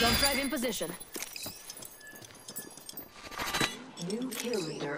Jump drive in position. New kill leader